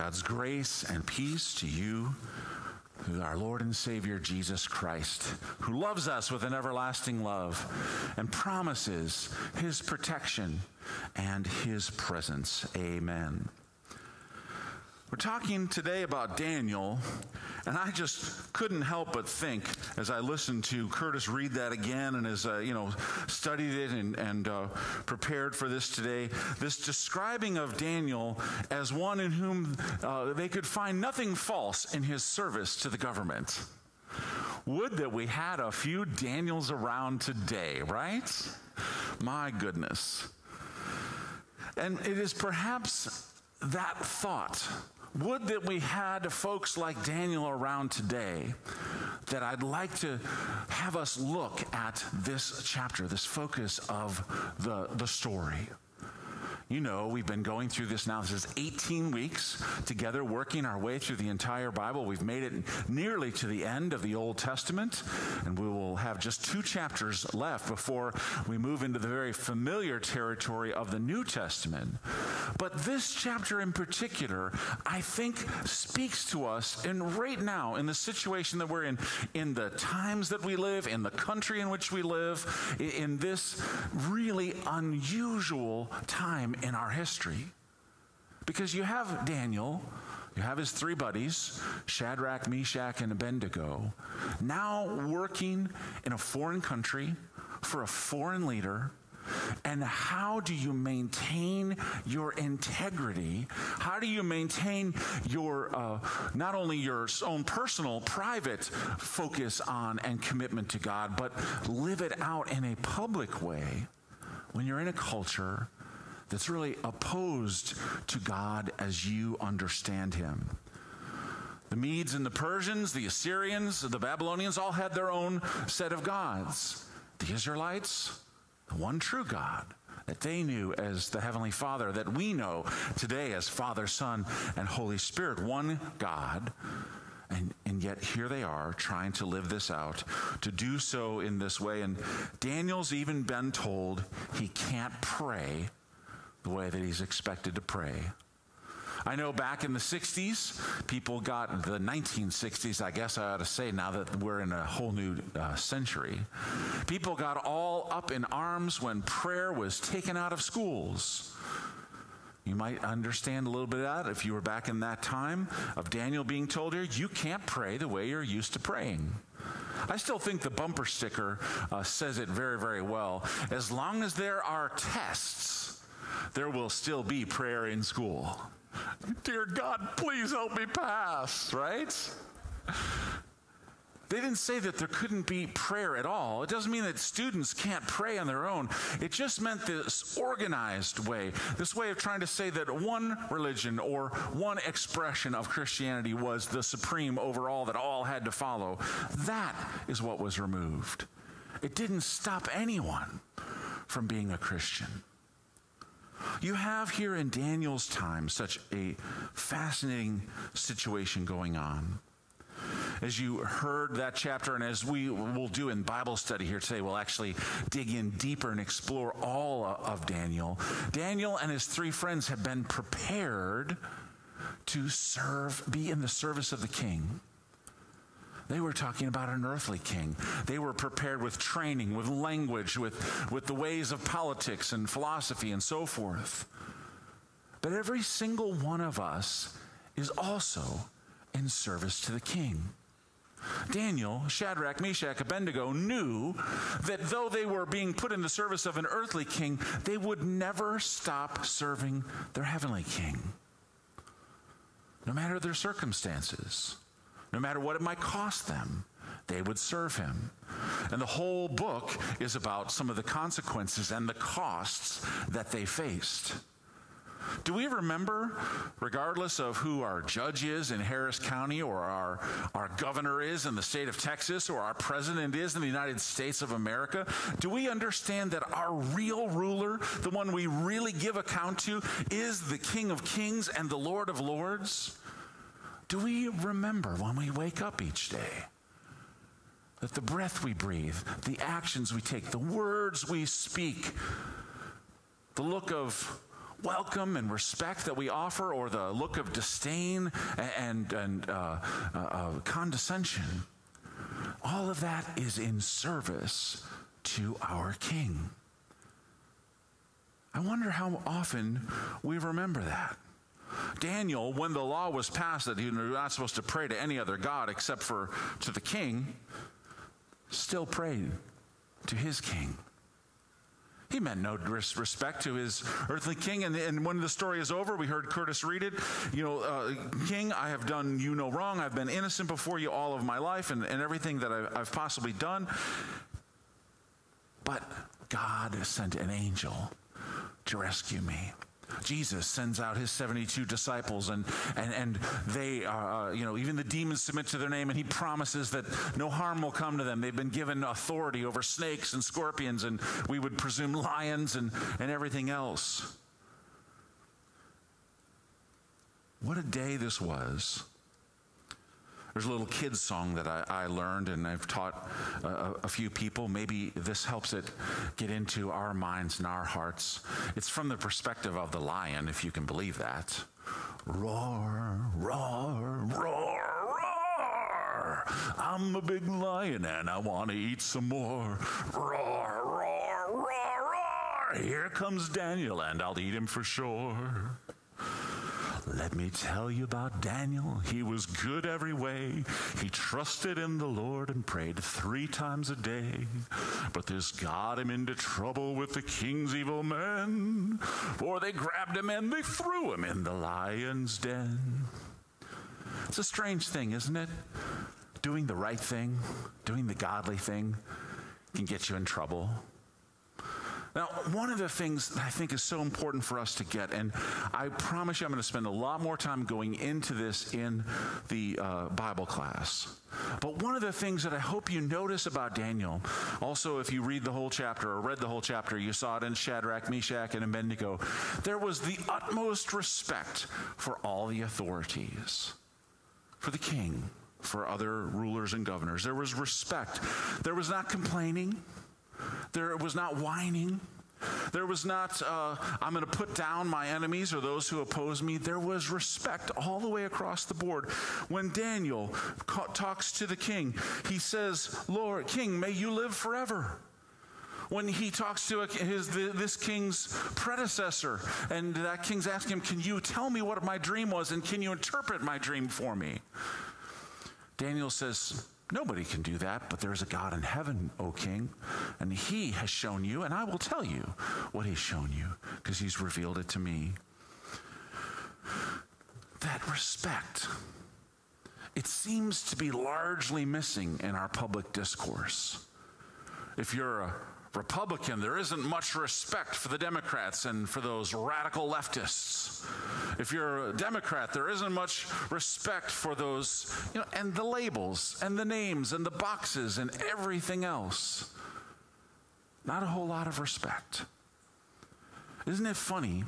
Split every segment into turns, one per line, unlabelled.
God's grace and peace to you through our Lord and Savior Jesus Christ, who loves us with an everlasting love and promises his protection and his presence. Amen. We're talking today about Daniel, and I just couldn't help but think as I listened to Curtis read that again and as, I, you know, studied it and, and uh, prepared for this today, this describing of Daniel as one in whom uh, they could find nothing false in his service to the government. Would that we had a few Daniels around today, right? My goodness. And it is perhaps that thought would that we had folks like Daniel around today that I'd like to have us look at this chapter, this focus of the, the story. You know, we've been going through this now. This is 18 weeks together, working our way through the entire Bible. We've made it nearly to the end of the Old Testament, and we will have just two chapters left before we move into the very familiar territory of the New Testament. But this chapter in particular, I think, speaks to us, and right now, in the situation that we're in, in the times that we live, in the country in which we live, in this really unusual time in our history. Because you have Daniel, you have his three buddies, Shadrach, Meshach, and Abednego, now working in a foreign country for a foreign leader. And how do you maintain your integrity? How do you maintain your, uh, not only your own personal, private focus on and commitment to God, but live it out in a public way when you're in a culture that's really opposed to God as you understand Him. The Medes and the Persians, the Assyrians, the Babylonians all had their own set of gods. The Israelites, the one true God that they knew as the Heavenly Father, that we know today as Father, Son, and Holy Spirit, one God. And, and yet here they are trying to live this out, to do so in this way. And Daniel's even been told he can't pray the way that he's expected to pray. I know back in the 60s, people got the 1960s, I guess I ought to say now that we're in a whole new uh, century. People got all up in arms when prayer was taken out of schools. You might understand a little bit of that if you were back in that time of Daniel being told here, you can't pray the way you're used to praying. I still think the bumper sticker uh, says it very, very well. As long as there are tests, there will still be prayer in school. Dear God, please help me pass, right? They didn't say that there couldn't be prayer at all. It doesn't mean that students can't pray on their own. It just meant this organized way, this way of trying to say that one religion or one expression of Christianity was the supreme over all that all had to follow. That is what was removed. It didn't stop anyone from being a Christian. You have here in Daniel's time such a fascinating situation going on. As you heard that chapter, and as we will do in Bible study here today, we'll actually dig in deeper and explore all of Daniel. Daniel and his three friends have been prepared to serve, be in the service of the king. They were talking about an earthly king. They were prepared with training, with language, with, with the ways of politics and philosophy and so forth. But every single one of us is also in service to the king. Daniel, Shadrach, Meshach, Abednego knew that though they were being put in the service of an earthly king, they would never stop serving their heavenly king, no matter their circumstances no matter what it might cost them, they would serve him. And the whole book is about some of the consequences and the costs that they faced. Do we remember, regardless of who our judge is in Harris County, or our, our governor is in the state of Texas, or our president is in the United States of America, do we understand that our real ruler, the one we really give account to, is the King of Kings and the Lord of Lords? Do we remember when we wake up each day that the breath we breathe, the actions we take, the words we speak, the look of welcome and respect that we offer or the look of disdain and, and uh, uh, uh, condescension, all of that is in service to our King. I wonder how often we remember that. Daniel, when the law was passed that you're not supposed to pray to any other God except for to the king, still prayed to his king. He meant no respect to his earthly king. And, and, when the story is over, we heard Curtis read it. You know, uh, King, I have done you no wrong. I've been innocent before you all of my life and, and everything that I've, I've possibly done. But God sent an angel to rescue me. Jesus sends out his 72 disciples, and, and, and they, uh, you know, even the demons submit to their name, and he promises that no harm will come to them. They've been given authority over snakes and scorpions, and we would presume lions and, and everything else. What a day this was there's a little kids song that I, I learned and I've taught a, a, few people. Maybe this helps it get into our minds and our hearts. It's from the perspective of the lion, if you can believe that. Roar, roar, roar, roar. I'm a big lion and I want to eat some more. Roar, roar, roar, roar. Here comes Daniel and I'll eat him for sure. Let me tell you about Daniel. He was good every way. He trusted in the Lord and prayed three times a day. But this got him into trouble with the king's evil men, for they grabbed him and they threw him in the lion's den. It's a strange thing, isn't it? Doing the right thing, doing the godly thing can get you in trouble. Now, one of the things that I think is so important for us to get, and I promise you I'm going to spend a lot more time going into this in the uh, Bible class. But one of the things that I hope you notice about Daniel, also if you read the whole chapter or read the whole chapter, you saw it in Shadrach, Meshach, and Abednego, there was the utmost respect for all the authorities, for the king, for other rulers and governors. There was respect. There was not complaining. There was not whining. There was not, uh, I'm going to put down my enemies or those who oppose me. There was respect all the way across the board. When Daniel ca- talks to the king, he says, Lord, King, may you live forever. When he talks to his, this king's predecessor, and that king's asking him, Can you tell me what my dream was, and can you interpret my dream for me? Daniel says, Nobody can do that, but there is a God in heaven, O king, and he has shown you, and I will tell you what he's shown you, because he's revealed it to me. That respect, it seems to be largely missing in our public discourse. If you're a Republican, there isn't much respect for the Democrats and for those radical leftists. If you're a Democrat, there isn't much respect for those, you know, and the labels and the names and the boxes and everything else. Not a whole lot of respect. Isn't it funny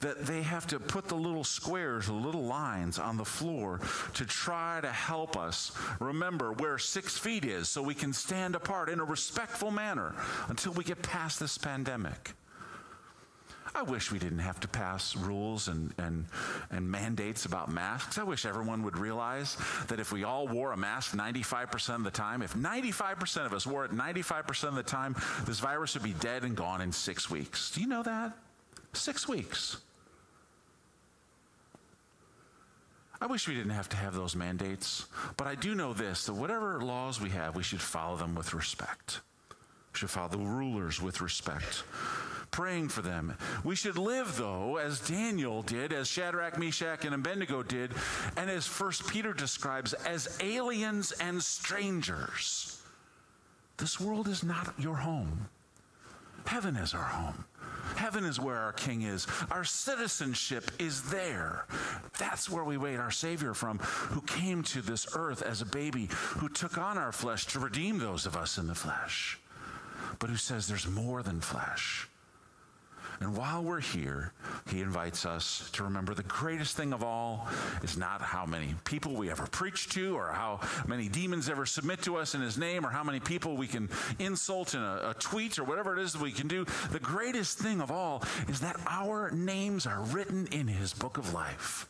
that they have to put the little squares, the little lines on the floor to try to help us remember where six feet is so we can stand apart in a respectful manner until we get past this pandemic. I wish we didn't have to pass rules and, and, and mandates about masks. I wish everyone would realize that if we all wore a mask 95% of the time, if 95% of us wore it 95% of the time, this virus would be dead and gone in six weeks. Do you know that? Six weeks. I wish we didn't have to have those mandates, but I do know this that whatever laws we have, we should follow them with respect. We should follow the rulers with respect, praying for them. We should live, though, as Daniel did, as Shadrach, Meshach, and Abednego did, and as First Peter describes, as aliens and strangers. This world is not your home. Heaven is our home. Heaven is where our King is. Our citizenship is there. That's where we wait our Savior from, who came to this earth as a baby, who took on our flesh to redeem those of us in the flesh, but who says there's more than flesh. And while we're here, he invites us to remember the greatest thing of all is not how many people we ever preach to, or how many demons ever submit to us in his name, or how many people we can insult in a, a tweet, or whatever it is that we can do. The greatest thing of all is that our names are written in his book of life.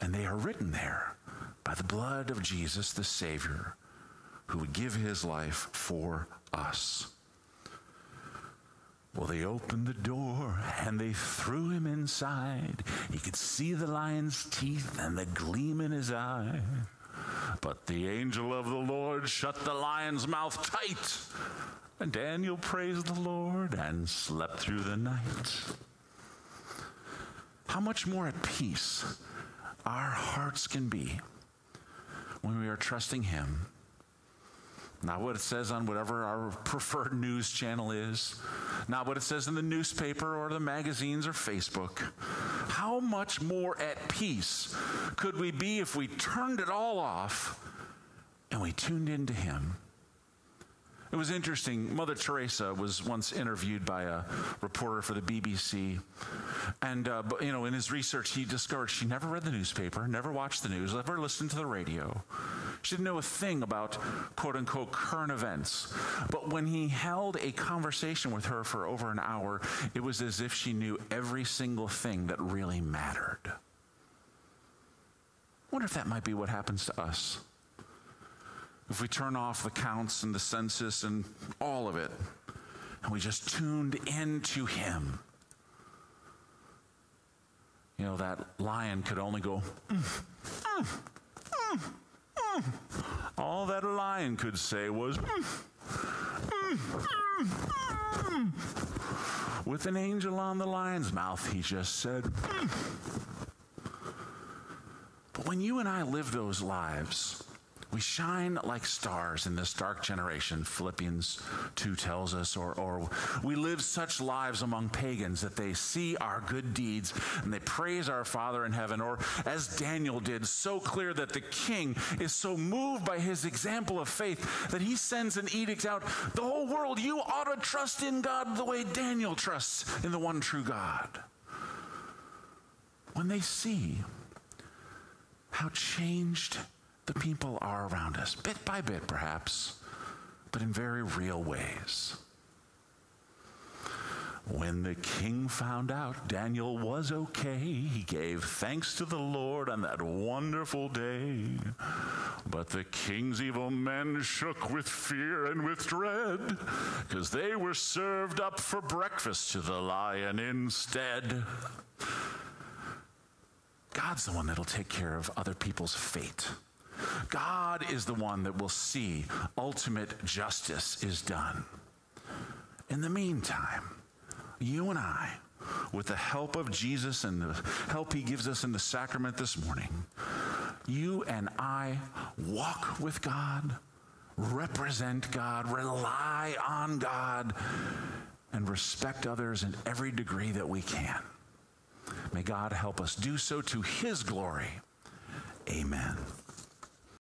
And they are written there by the blood of Jesus, the Savior, who would give his life for us. Well, they opened the door and they threw him inside. He could see the lion's teeth and the gleam in his eye. But the angel of the Lord shut the lion's mouth tight. And Daniel praised the Lord and slept through the night. How much more at peace our hearts can be when we are trusting Him not what it says on whatever our preferred news channel is, not what it says in the newspaper or the magazines or Facebook. How much more at peace could we be if we turned it all off and we tuned into Him? It was interesting. Mother Teresa was once interviewed by a reporter for the BBC. And, uh, you know, in his research, he discovered she never read the newspaper, never watched the news, never listened to the radio. She didn't know a thing about quote unquote current events. But when he held a conversation with her for over an hour, it was as if she knew every single thing that really mattered. I wonder if that might be what happens to us. If we turn off the counts and the census and all of it, and we just tuned into Him. You know, that lion could only go, mm, mm, mm, all that a lion could say was, with an angel on the lion's mouth, he just said, But when you and I live those lives, we shine like stars in this dark generation, Philippians 2 tells us, or, or we live such lives among pagans that they see our good deeds and they praise our Father in heaven, or as Daniel did, so clear that the king is so moved by his example of faith that he sends an edict out the whole world, you ought to trust in God the way Daniel trusts in the one true God. When they see how changed the people are around us, bit by bit, perhaps, but in very real ways. When the king found out Daniel was okay, he gave thanks to the Lord on that wonderful day. But the king's evil men shook with fear and with dread, because they were served up for breakfast to the lion instead. God's the one that'll take care of other people's fate. God is the one that will see ultimate justice is done. In the meantime, you and I, with the help of Jesus and the help he gives us in the sacrament this morning, you and I walk with God, represent God, rely on God, and respect others in every degree that we can. May God help us do so to his glory. Amen.